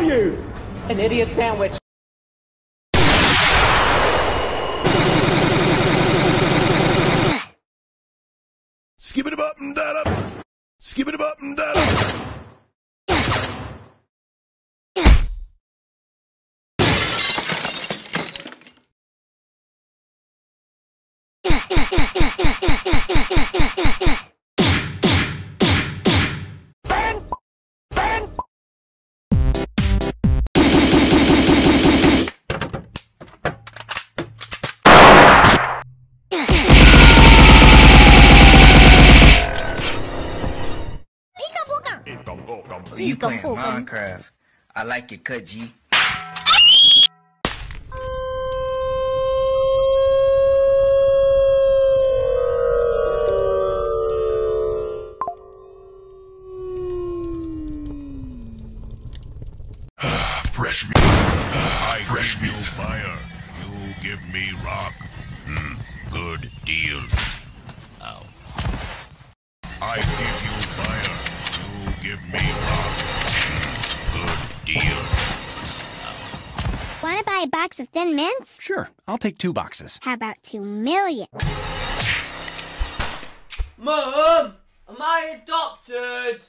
an idiot sandwich. Skip it up and that up. Skip it up and that up. Oh, you playing Minecraft. I like it, cut G. Fresh meat. I fresh meat. fire. You give me rock. Hmm. Good deal. Ow. I give you fire. You give me. Good deal. Want to buy a box of Thin Mints? Sure, I'll take two boxes. How about two million? Mum, am I adopted?